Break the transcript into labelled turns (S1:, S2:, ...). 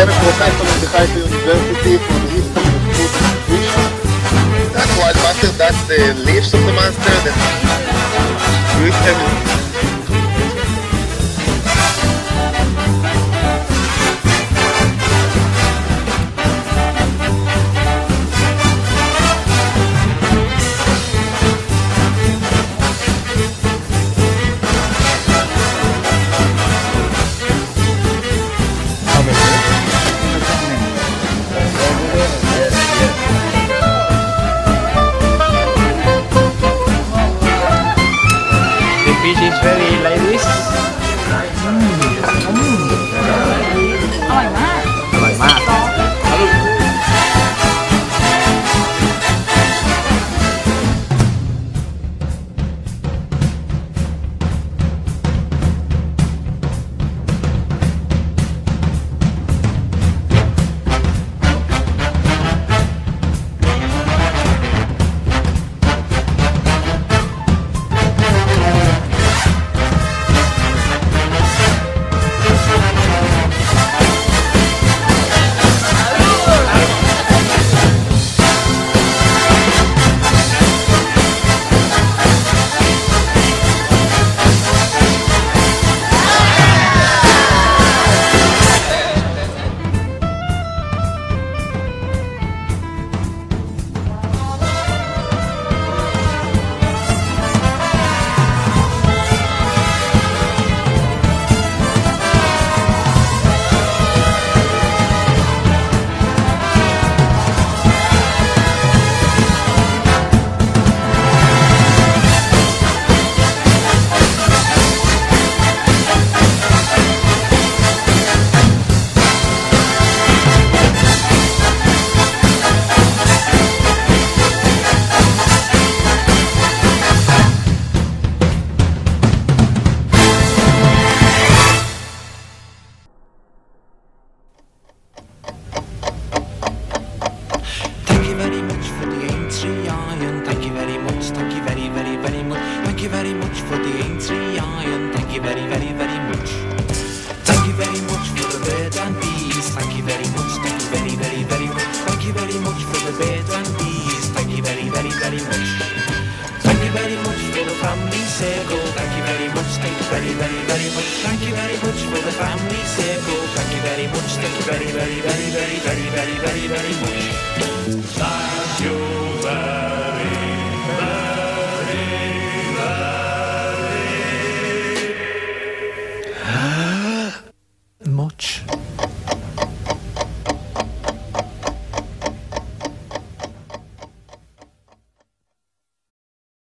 S1: I'm a professor in the Haifa University for the history of food and nutrition. That's wild monster, that's the leaves of the monster that you
S2: for the entry iron. Thank you very, very, very much. Thank you very much for the bird and bees. Thank you very much. Thank you very, very, very much. Thank you very much for the bird and bees. Thank you very, very, very much. Thank you very much for the family circle. Thank you very much. Thank you very, very, very much. Thank you very much for the family circle. Thank you very much. Thank you very, very, very, very, very, very, very, very much. Thank you much.